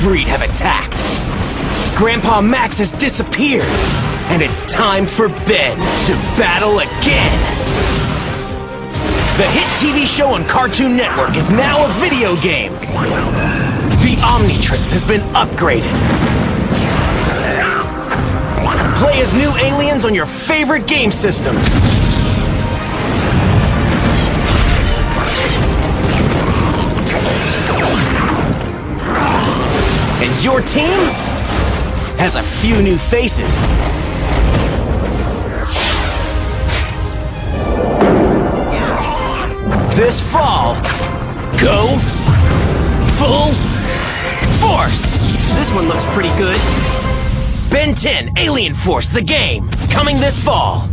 breed have attacked. Grandpa Max has disappeared, and it's time for Ben to battle again. The hit TV show on Cartoon Network is now a video game. The Omnitrix has been upgraded. Play as new aliens on your favorite game systems. Your team has a few new faces. This fall, go full force! This one looks pretty good. Ben 10 Alien Force, the game, coming this fall.